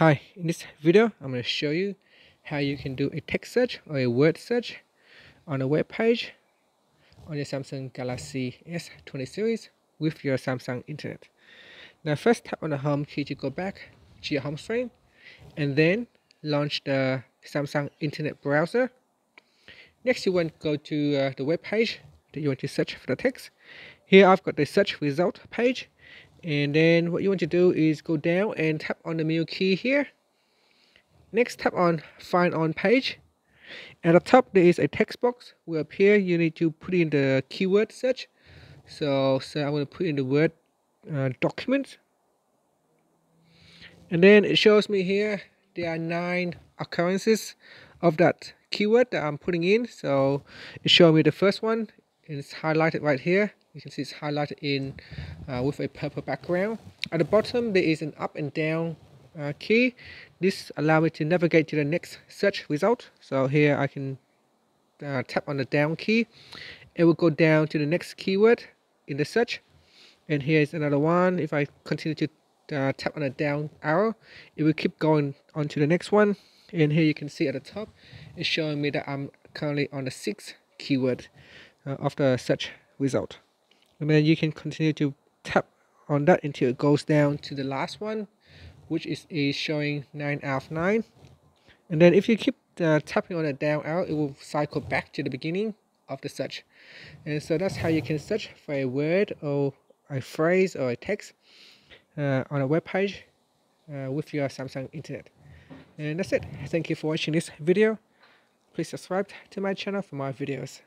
Hi, in this video, I'm going to show you how you can do a text search or a word search on a web page on your Samsung Galaxy S20 series with your Samsung Internet. Now first tap on the home key to go back to your home screen and then launch the Samsung Internet browser. Next you want to go to uh, the web page that you want to search for the text. Here I've got the search result page and then what you want to do is go down and tap on the menu key here. Next tap on find on page. At the top there is a text box. Will appear. You need to put in the keyword search. So so i'm going to put in the word uh, document and then it shows me here there are nine occurrences of that keyword that i'm putting in. So it showed me the first one. And it's highlighted right here you can see it's highlighted in uh, with a purple background. At the bottom there is an up and down uh, key. This allows me to navigate to the next search result. So here I can uh, tap on the down key. It will go down to the next keyword in the search. And here is another one. If I continue to uh, tap on the down arrow it will keep going on to the next one. And here you can see at the top it's showing me that I'm currently on the sixth keyword uh, of the search result and then you can continue to tap on that until it goes down to the last one which is, is showing 9 out of 9 and then if you keep uh, tapping on the down arrow it will cycle back to the beginning of the search. And so that's how you can search for a word or a phrase or a text uh, on a web page uh, with your Samsung internet. And that's it. Thank you for watching this video. Please subscribe to my channel for more videos